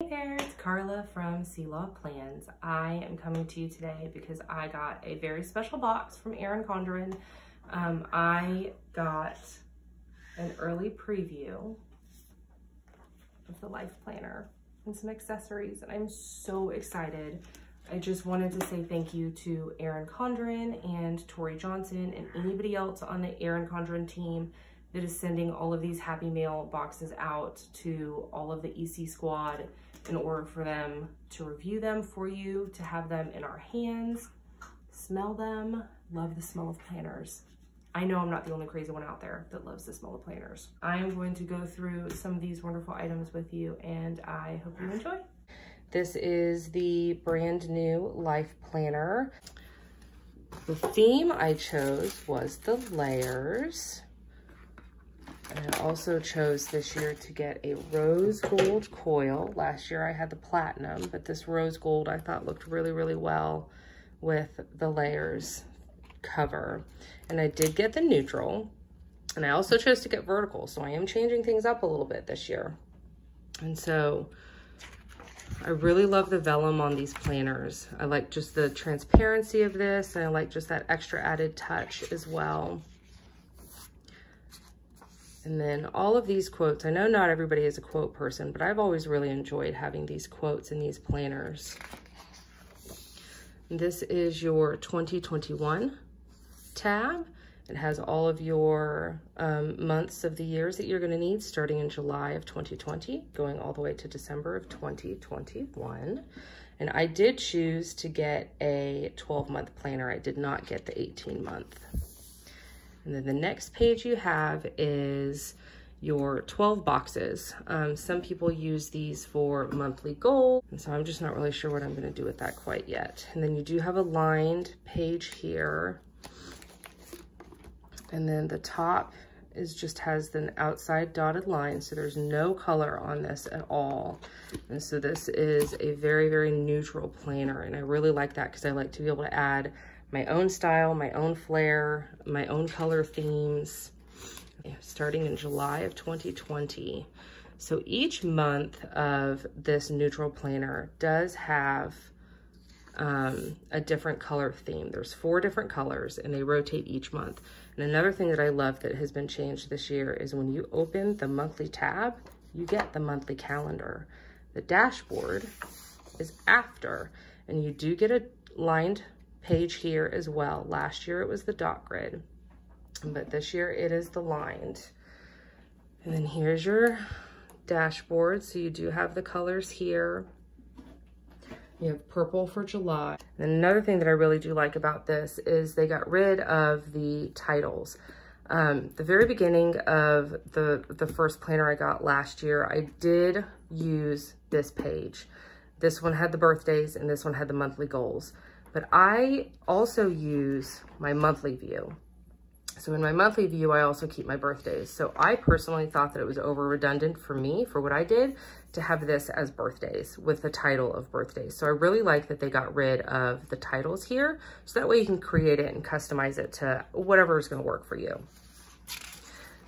Hey there, it's Carla from C.Law Plans. I am coming to you today because I got a very special box from Erin Condren. Um, I got an early preview of the Life Planner and some accessories and I'm so excited. I just wanted to say thank you to Erin Condren and Tori Johnson and anybody else on the Erin Condren team that is sending all of these Happy Mail boxes out to all of the EC squad in order for them to review them for you, to have them in our hands, smell them, love the smell of planners. I know I'm not the only crazy one out there that loves the smell of planners. I am going to go through some of these wonderful items with you and I hope you enjoy. This is the brand new Life Planner. The theme I chose was the layers. And I also chose this year to get a rose gold coil. Last year I had the platinum, but this rose gold I thought looked really, really well with the layers cover. And I did get the neutral. And I also chose to get vertical, so I am changing things up a little bit this year. And so I really love the vellum on these planners. I like just the transparency of this, and I like just that extra added touch as well. And then all of these quotes, I know not everybody is a quote person, but I've always really enjoyed having these quotes in these planners. This is your 2021 tab. It has all of your um, months of the years that you're gonna need starting in July of 2020, going all the way to December of 2021. And I did choose to get a 12 month planner. I did not get the 18 month. And then the next page you have is your 12 boxes. Um, some people use these for monthly goals, and so I'm just not really sure what I'm gonna do with that quite yet. And then you do have a lined page here. And then the top is just has an outside dotted line, so there's no color on this at all. And so this is a very, very neutral planner, and I really like that because I like to be able to add my own style, my own flair, my own color themes, starting in July of 2020. So each month of this neutral planner does have um, a different color theme. There's four different colors and they rotate each month. And another thing that I love that has been changed this year is when you open the monthly tab, you get the monthly calendar. The dashboard is after, and you do get a lined page here as well. Last year it was the dot grid, but this year it is the lined. And then here's your dashboard. So you do have the colors here. You have purple for July. And another thing that I really do like about this is they got rid of the titles. Um, the very beginning of the, the first planner I got last year, I did use this page. This one had the birthdays and this one had the monthly goals. But I also use my monthly view. So in my monthly view, I also keep my birthdays. So I personally thought that it was over redundant for me, for what I did, to have this as birthdays with the title of birthdays. So I really like that they got rid of the titles here. So that way you can create it and customize it to whatever is gonna work for you.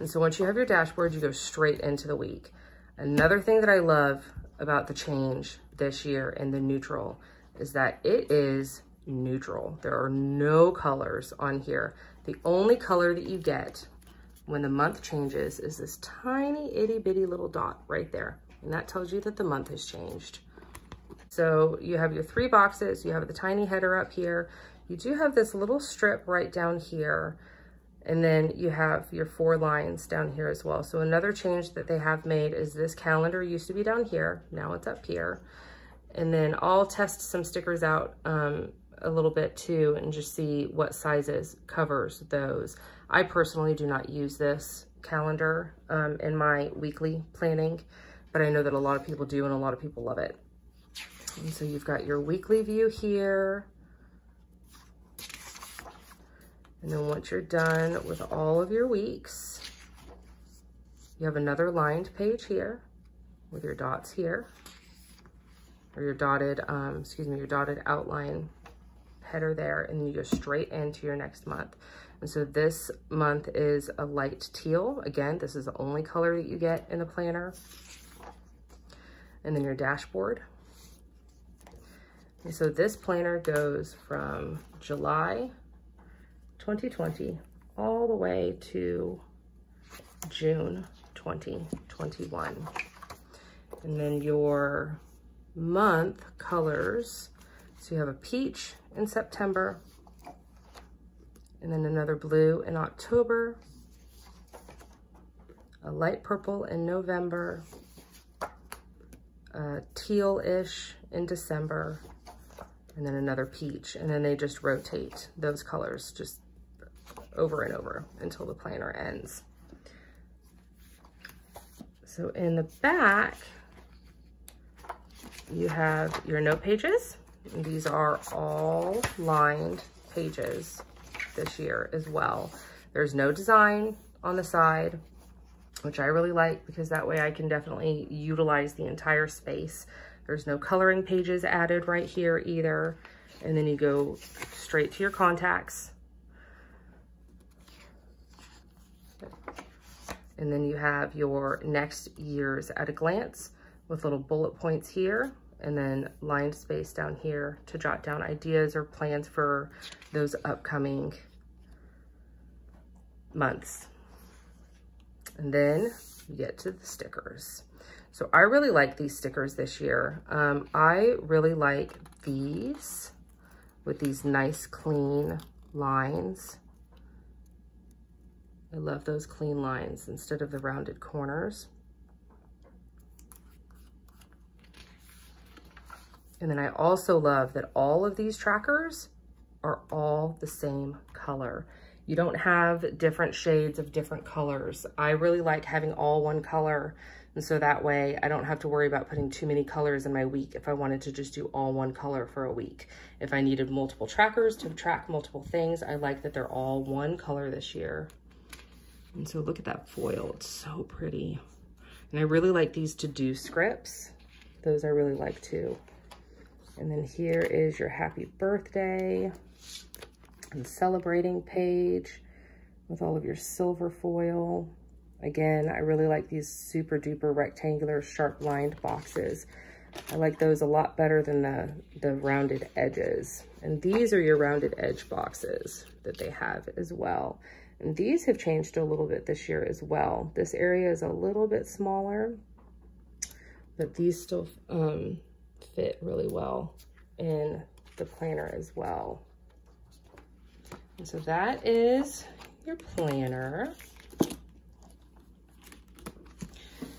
And so once you have your dashboard, you go straight into the week. Another thing that I love about the change this year in the neutral is that it is neutral. There are no colors on here. The only color that you get when the month changes is this tiny itty bitty little dot right there. And that tells you that the month has changed. So you have your three boxes, you have the tiny header up here. You do have this little strip right down here. And then you have your four lines down here as well. So another change that they have made is this calendar used to be down here. Now it's up here. And then I'll test some stickers out um, a little bit too and just see what sizes covers those. I personally do not use this calendar um, in my weekly planning, but I know that a lot of people do and a lot of people love it. And so you've got your weekly view here. And then once you're done with all of your weeks, you have another lined page here with your dots here, or your dotted, um, excuse me, your dotted outline header there and you go straight into your next month. And so this month is a light teal. Again, this is the only color that you get in the planner. and then your dashboard. And so this planner goes from July 2020 all the way to June 2021. And then your month colors, so you have a peach in September, and then another blue in October, a light purple in November, a teal-ish in December, and then another peach. And then they just rotate those colors just over and over until the planner ends. So in the back, you have your note pages. These are all lined pages this year as well. There's no design on the side, which I really like because that way I can definitely utilize the entire space. There's no coloring pages added right here either. And then you go straight to your contacts. And then you have your next year's at a glance with little bullet points here and then lined space down here to jot down ideas or plans for those upcoming months. And then you get to the stickers. So I really like these stickers this year. Um, I really like these with these nice clean lines. I love those clean lines instead of the rounded corners. And then I also love that all of these trackers are all the same color. You don't have different shades of different colors. I really like having all one color. And so that way I don't have to worry about putting too many colors in my week if I wanted to just do all one color for a week. If I needed multiple trackers to track multiple things, I like that they're all one color this year. And so look at that foil, it's so pretty. And I really like these to-do scripts. Those I really like too. And then here is your happy birthday and celebrating page with all of your silver foil. Again, I really like these super duper rectangular sharp lined boxes. I like those a lot better than the, the rounded edges. And these are your rounded edge boxes that they have as well. And these have changed a little bit this year as well. This area is a little bit smaller, but these still um, fit really well in the planner as well. And so that is your planner.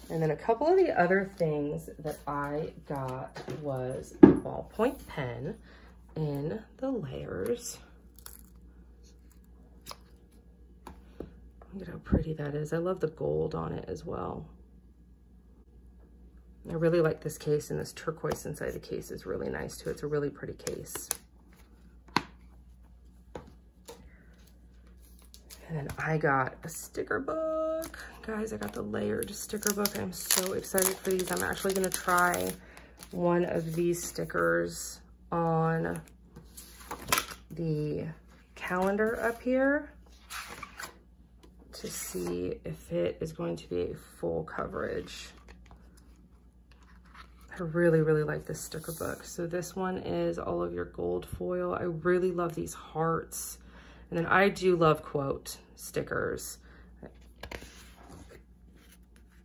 And then a couple of the other things that I got was a ballpoint pen in the layers. Look at how pretty that is. I love the gold on it as well. I really like this case and this turquoise inside the case is really nice too. It's a really pretty case. And then I got a sticker book. Guys, I got the layered sticker book. I'm so excited for these. I'm actually gonna try one of these stickers on the calendar up here to see if it is going to be a full coverage. I really, really like this sticker book. So this one is all of your gold foil. I really love these hearts. And then I do love quote stickers.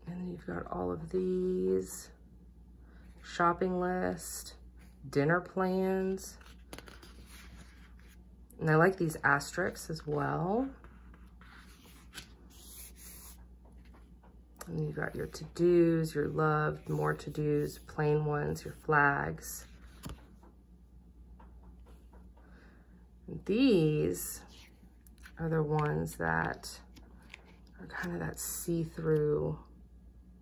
And then you've got all of these. Shopping list, dinner plans. And I like these asterisks as well. And you've got your to-dos, your love, more to-dos, plain ones, your flags. These are the ones that are kind of that see-through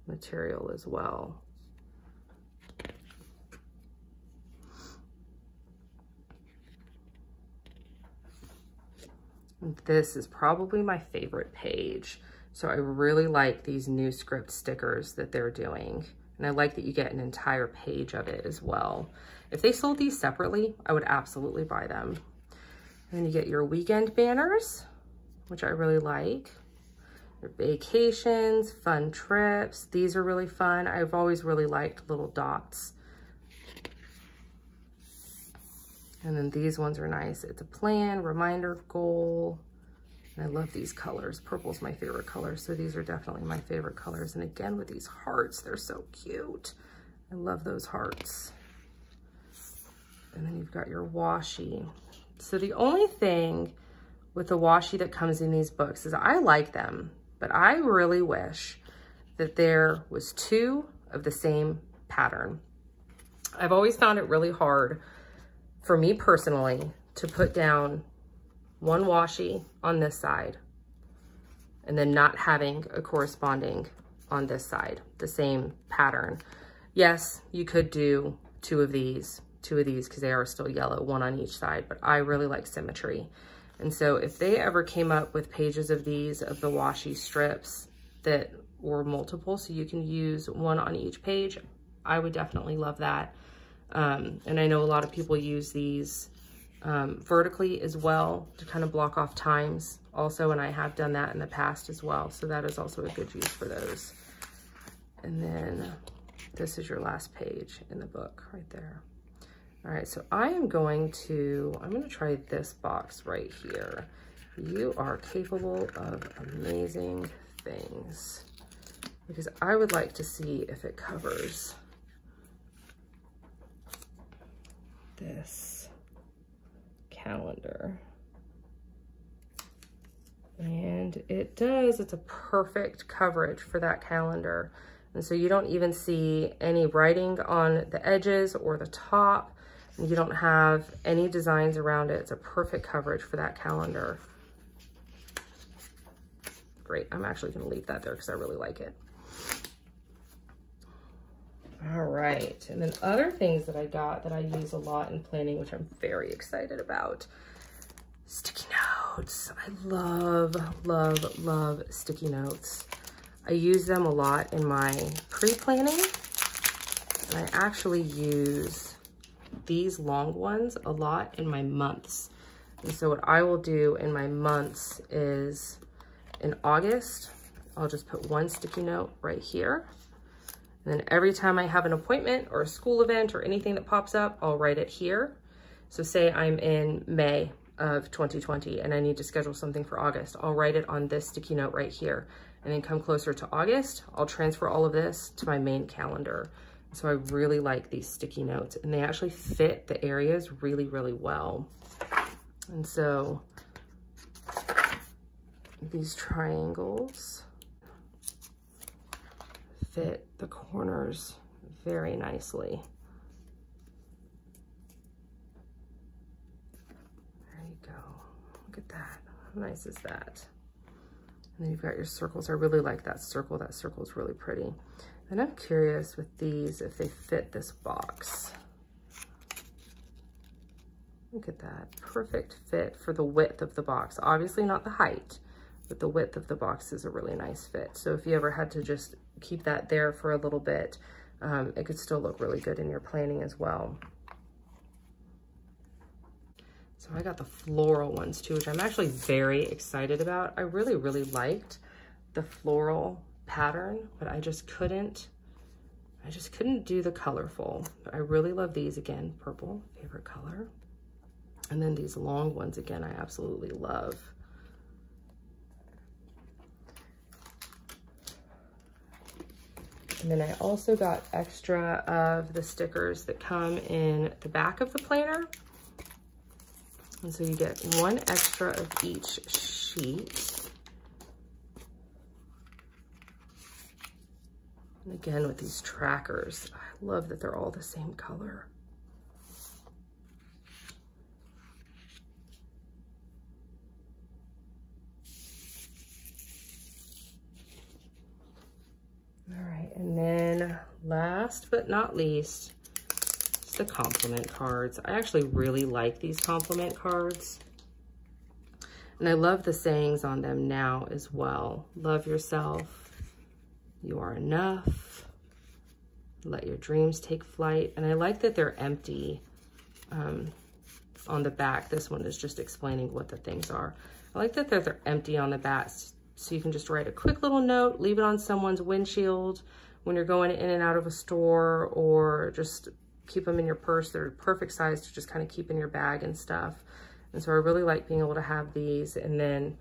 material as well. This is probably my favorite page. So I really like these new script stickers that they're doing. And I like that you get an entire page of it as well. If they sold these separately, I would absolutely buy them. And then you get your weekend banners, which I really like. Your vacations, fun trips. These are really fun. I've always really liked little dots. And then these ones are nice. It's a plan, reminder, goal. I love these colors. Purple's my favorite color, so these are definitely my favorite colors. And again, with these hearts, they're so cute. I love those hearts. And then you've got your washi. So the only thing with the washi that comes in these books is I like them, but I really wish that there was two of the same pattern. I've always found it really hard for me personally to put down one washi on this side and then not having a corresponding on this side, the same pattern. Yes, you could do two of these, two of these because they are still yellow, one on each side, but I really like symmetry. And so if they ever came up with pages of these, of the washi strips that were multiple, so you can use one on each page, I would definitely love that. Um, and I know a lot of people use these um, vertically as well to kind of block off times also, and I have done that in the past as well. So that is also a good use for those. And then this is your last page in the book right there. All right, so I am going to, I'm gonna try this box right here. You are capable of amazing things because I would like to see if it covers this calendar. And it does, it's a perfect coverage for that calendar. And so you don't even see any writing on the edges or the top. You don't have any designs around it. It's a perfect coverage for that calendar. Great, I'm actually gonna leave that there because I really like it. All right, and then other things that I got that I use a lot in planning, which I'm very excited about. Sticky notes. I love, love, love sticky notes. I use them a lot in my pre-planning. And I actually use these long ones a lot in my months. And so what I will do in my months is in August, I'll just put one sticky note right here. And then every time I have an appointment or a school event or anything that pops up, I'll write it here. So say I'm in May of 2020 and I need to schedule something for August, I'll write it on this sticky note right here. And then come closer to August, I'll transfer all of this to my main calendar. So I really like these sticky notes and they actually fit the areas really, really well. And so these triangles fit the corners very nicely. There you go. Look at that. How nice is that? And then you've got your circles. I really like that circle. That circle is really pretty. And I'm curious with these if they fit this box. Look at that. Perfect fit for the width of the box. Obviously not the height, but the width of the box is a really nice fit. So if you ever had to just keep that there for a little bit, um, it could still look really good in your planning as well. So I got the floral ones too, which I'm actually very excited about. I really, really liked the floral pattern, but I just couldn't, I just couldn't do the colorful. But I really love these again, purple, favorite color. And then these long ones again, I absolutely love. And then I also got extra of the stickers that come in the back of the planner. And so you get one extra of each sheet. And again, with these trackers, I love that they're all the same color. All right, and then last but not least, the compliment cards. I actually really like these compliment cards. And I love the sayings on them now as well. Love yourself. You are enough. Let your dreams take flight. And I like that they're empty um, on the back. This one is just explaining what the things are. I like that they're, they're empty on the back, So you can just write a quick little note, leave it on someone's windshield when you're going in and out of a store or just keep them in your purse. They're perfect size to just kind of keep in your bag and stuff. And so I really like being able to have these and then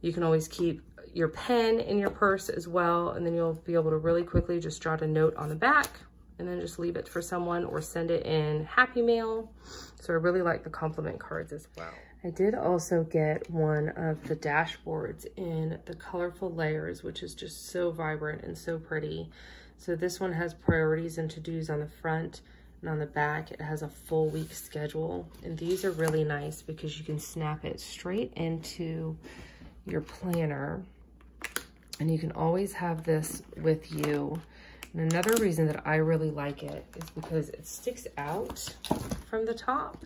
you can always keep your pen in your purse as well. And then you'll be able to really quickly just jot a note on the back and then just leave it for someone or send it in Happy Mail. So I really like the compliment cards as well. I did also get one of the dashboards in the colorful layers, which is just so vibrant and so pretty. So this one has priorities and to-dos on the front and on the back it has a full week schedule. And these are really nice because you can snap it straight into your planner and you can always have this with you. And another reason that I really like it is because it sticks out from the top.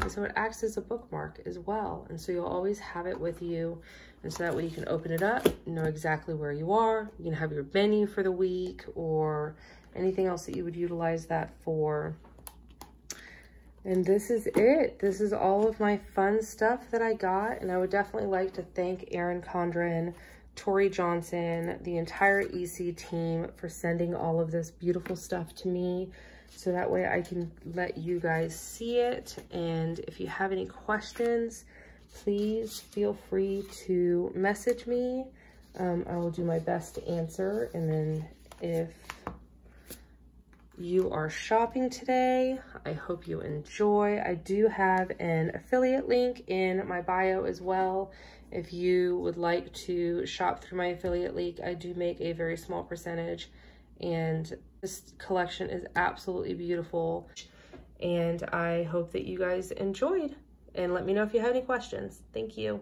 And so it acts as a bookmark as well. And so you'll always have it with you. And so that way you can open it up, know exactly where you are. You can have your menu for the week or anything else that you would utilize that for. And this is it. This is all of my fun stuff that I got. And I would definitely like to thank Erin Condren, Tori Johnson, the entire EC team for sending all of this beautiful stuff to me so that way I can let you guys see it. And if you have any questions, please feel free to message me. Um, I will do my best to answer. And then if you are shopping today, I hope you enjoy. I do have an affiliate link in my bio as well. If you would like to shop through my affiliate link, I do make a very small percentage and this collection is absolutely beautiful. And I hope that you guys enjoyed. And let me know if you have any questions. Thank you.